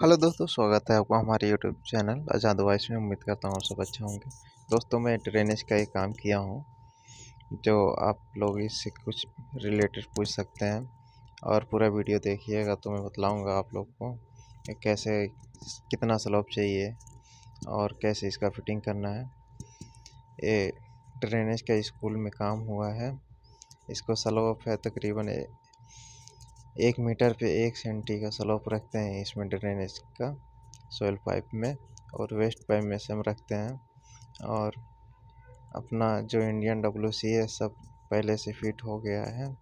Hello दोस्तों, स्वागत है आपको हमारे यूट्यूब चैनल आज़ाद वॉइस में। उम्मीद करता हूँ सब अच्छा होंगे। दोस्तों, मैं ड्रेनेज का एक काम किया हूँ, जो आप लोग इससे कुछ रिलेटेड पूछ सकते हैं। और पूरा वीडियो देखिएगा तो मैं बतलाऊँगा आप लोग को कैसे, कितना स्लोप चाहिए और कैसे इसका फिटिंग करना है। ये ड्रेनेज का स्कूल में काम हुआ है। इसको स्लोप है तकरीबन एक मीटर पे एक सेंटी का स्लोप रखते हैं, इसमें ड्रेनेज का सोयल पाइप में और वेस्ट पाइप में से हम रखते हैं। और अपना जो इंडियन डब्ल्यू सी है, सब पहले से फिट हो गया है।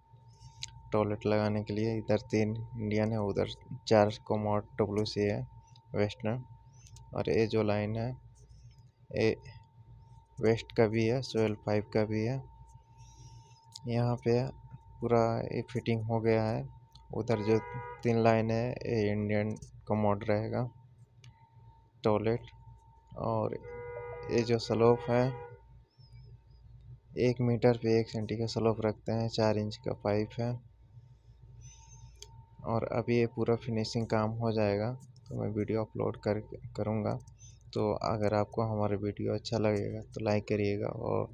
टॉयलेट लगाने के लिए इधर तीन इंडियन है, उधर चार कोमोड डब्ल्यू सी है, वेस्टर्न। और ये जो लाइन है, ये वेस्ट का भी है सोयल पाइप का भी है। यहाँ पे पूरा ये फिटिंग हो गया है। उधर जो तीन लाइन है ये इंडियन का कमोड रहेगा, टॉयलेट, और ये जो स्लोप है, एक मीटर पे एक सेंटी का स्लोप रखते हैं, चार इंच का पाइप है, और अभी ये पूरा फिनिशिंग काम हो जाएगा तो मैं वीडियो अपलोड कर, करूँगा तो अगर आपको हमारा वीडियो अच्छा लगेगा तो लाइक करिएगा और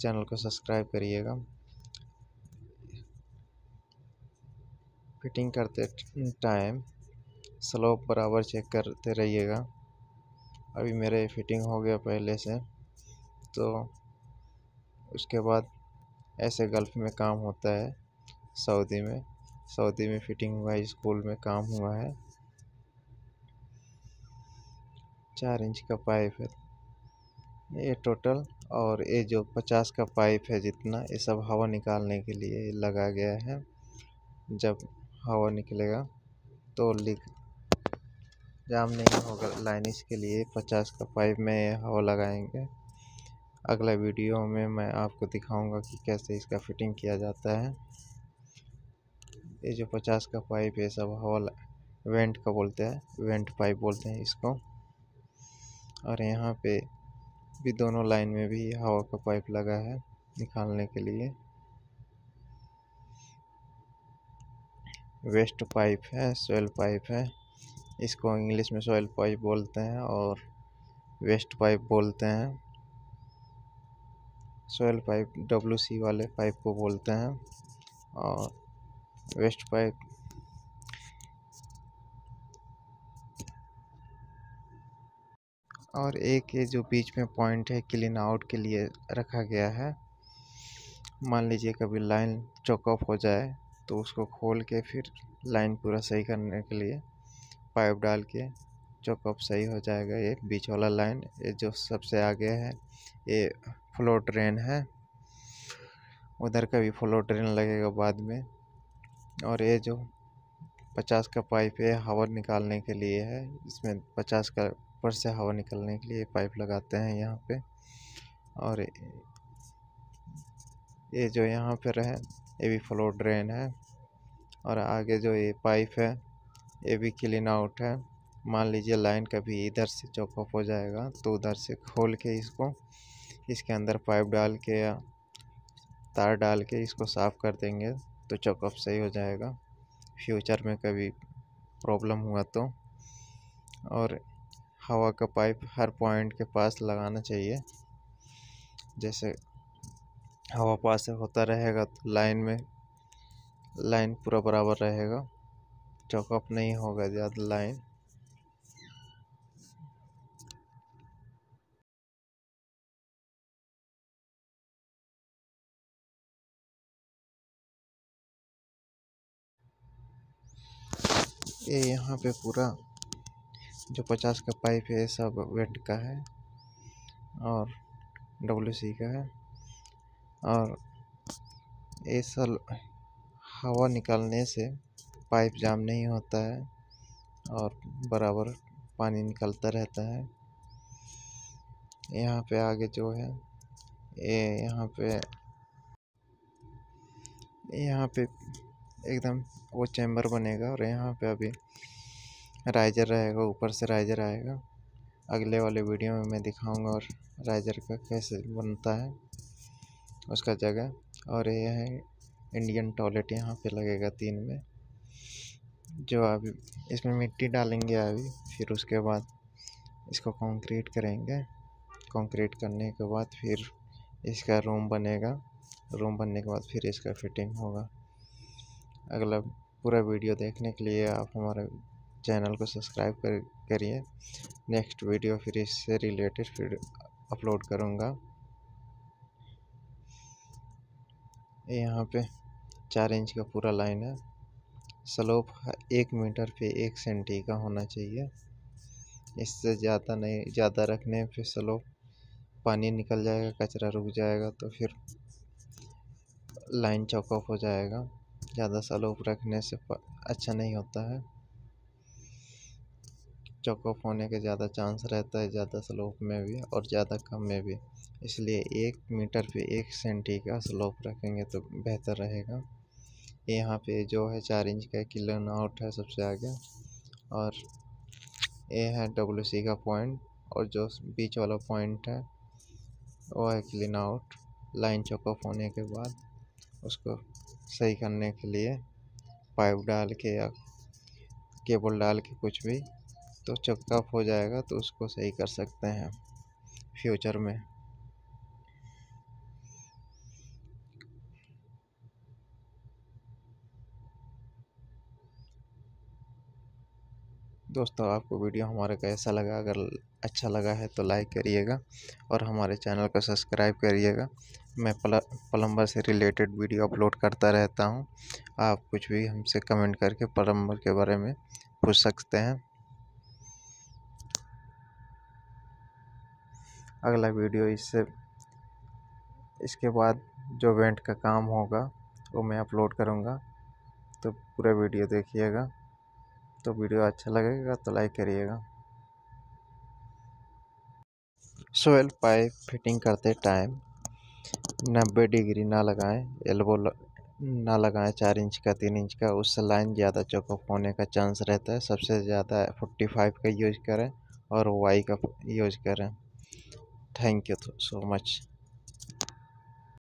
चैनल को सब्सक्राइब करिएगा। फिटिंग करते टाइम, स्लोप बराबर चेक करते रहिएगा। अभी मेरे फिटिंग हो गया पहले से तो उसके बाद ऐसे गल्फ़ में काम होता है, सऊदी में। सऊदी में फिटिंग हुआ है स्कूल में काम हुआ है। चार इंच का पाइप है। ये टोटल और ये जो पचास का पाइप है जितना, ये सब हवा निकालने के लिए लगा गया है। जब हवा निकलेगा तो लीक जाम नहीं होगा। लाइन इसके लिए पचास का पाइप में हवा लगाएँगे। अगला वीडियो में मैं आपको दिखाऊँगा कि कैसे इसका फिटिंग किया जाता है। ये जो पचास का पाइप है, सब हवा वेंट का बोलते हैं, वेंट पाइप बोलते हैं इसको। और यहाँ पे भी दोनों लाइन में भी हवा का पाइप लगा है निकालने के लिए। वेस्ट पाइप है, सोयल पाइप है। इसको इंग्लिश में सोयल पाइप बोलते हैं और वेस्ट पाइप बोलते हैं। सोयल पाइप डब्ल्यू सी वाले पाइप को बोलते हैं और वेस्ट पाइप और एक ये जो बीच में पॉइंट है, क्लीन आउट के लिए रखा गया है। मान लीजिए कभी लाइन चौक ऑफ़ हो जाए तो उसको खोल के फिर लाइन पूरा सही करने के लिए पाइप डाल के चौकअप सही हो जाएगा। ये बीच वाला लाइन, ये जो सबसे आगे है, ये फ्लो ट्रेन है। उधर का भी फ्लो ट्रेन लगेगा बाद में। और ये जो पचास का पाइप है, हवा निकालने के लिए है। इसमें पचास का ऊपर से हवा निकलने के लिए पाइप लगाते हैं यहाँ पे। और ये जो यहाँ पर है ये भी फ्लो ड्रेन है और आगे जो ये पाइप है, ये भी क्लीन आउट है। मान लीजिए लाइन कभी इधर से चौकअप हो जाएगा तो उधर से खोल के इसको, इसके अंदर पाइप डाल के या तार डाल के इसको साफ़ कर देंगे तो चौकअप सही हो जाएगा। फ्यूचर में कभी प्रॉब्लम हुआ तो। और हवा का पाइप हर पॉइंट के पास लगाना चाहिए, जैसे हवा पास होता रहेगा तो लाइन में, लाइन पूरा बराबर रहेगा। चौकअप नहीं होगा ज़्यादा लाइन। ये यहाँ पे पूरा जो पचास का पाइप है सब वेट का है और डब्ल्यू सी का है। और सब हवा निकालने से पाइप जाम नहीं होता है और बराबर पानी निकलता रहता है। यहाँ पे आगे जो है, ये यहाँ पे यहाँ पे एकदम वो चैम्बर बनेगा और यहाँ पे अभी राइजर रहेगा, ऊपर से राइजर आएगा। अगले वाले वीडियो में मैं दिखाऊँगा और राइजर का कैसे बनता है। उसका जगह। और ये है इंडियन टॉयलेट यहाँ पे लगेगा तीन में। जो अभी इसमें मिट्टी डालेंगे अभी, फिर उसके बाद इसको कंक्रीट करेंगे। कंक्रीट करने के बाद फिर इसका रूम बनेगा। रूम बनने के बाद फिर इसका फिटिंग होगा। अगला पूरा वीडियो देखने के लिए आप हमारे चैनल को सब्सक्राइब कर, करिए। नेक्स्ट वीडियो फिर इससे रिलेटेड फिर अपलोड करूँगा। यहाँ पे चार इंच का पूरा लाइन है। स्लोप एक मीटर पे एक सेंटी का होना चाहिए। इससे ज़्यादा नहीं, ज़्यादा रखने पे स्लोप, पानी निकल जाएगा, कचरा रुक जाएगा तो फिर लाइन चौक ऑफ़ हो जाएगा। ज़्यादा स्लोप रखने से अच्छा नहीं होता है। चौक ऑफ़ होने के ज़्यादा चांस रहता है ज़्यादा स्लोप में भी और ज़्यादा कम में भी। इसलिए एक मीटर पे एक सेंटी का स्लोप रखेंगे तो बेहतर रहेगा। यहाँ पे जो है चार इंच का किलन आउट है सबसे आगे। और ये है डब्ल्यू सी का पॉइंट और जो बीच वाला पॉइंट है, वो है क्लीन आउट लाइन चौकअप होने के बाद उसको सही करने के लिए पाइप डाल के या केबल डाल के कुछ भी तो चौकअप हो जाएगा तो उसको सही कर सकते हैं फ्यूचर में। दोस्तों, आपको वीडियो हमारा कैसा लगा, अगर अच्छा लगा है तो लाइक करिएगा और हमारे चैनल को सब्सक्राइब करिएगा। मैं प्लम्बर से रिलेटेड वीडियो अपलोड करता रहता हूँ। आप कुछ भी हमसे कमेंट करके प्लम्बर के बारे में पूछ सकते हैं। अगला वीडियो इससे, इसके बाद जो वेंट का काम होगा, वो मैं अपलोड करूँगा। तो पूरा वीडियो देखिएगा। तो वीडियो अच्छा लगेगा तो लाइक करिएगा। सोयल पाइप फिटिंग करते टाइम नब्बे डिग्री ना लगाएँ एल्बो ना लगाएँ चार इंच का, तीन इंच का, उससे लाइन ज़्यादा चौकअप होने का चांस रहता है। सबसे ज़्यादा फोर्टी फाइव का यूज़ करें और वाई का यूज़ करें। Thank you so much